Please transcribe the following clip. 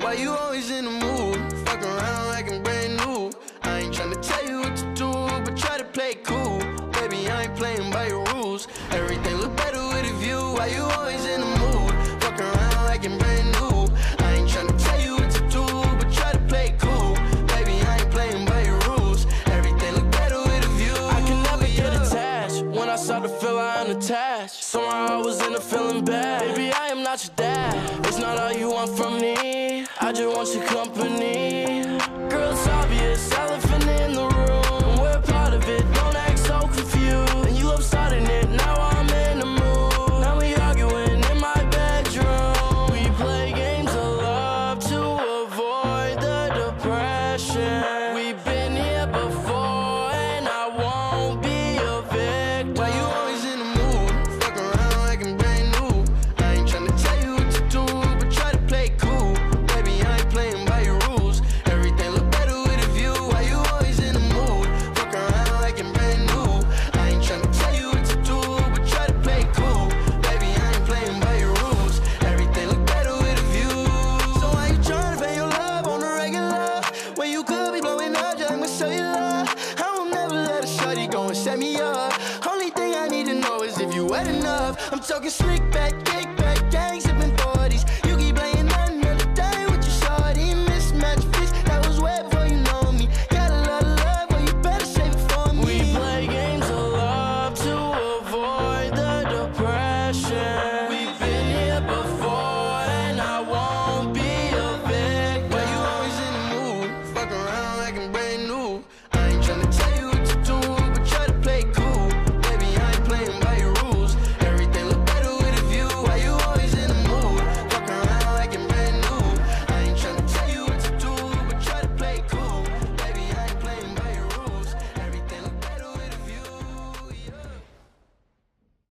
Why you always in the mood? Fuck around like I'm brand new. I ain't tryna tell you what to do, but try to play cool. Baby, I ain't playing by your rules. Everything look better with a view. Why you always in the mood? Fuck around like I'm brand new. I ain't tryna tell you what to do, but try to play cool. Baby, I ain't playing by your rules. Everything look better with a view. I can never get attached when I start to feel I'm attached. Somehow I was in a feeling bad. Baby, not. It's not all you want from me. I just want your company. Up just my cellular. I will never let a shorty go and set me up. Only thing I need to know is if you wet enough. I'm talking slick back, kick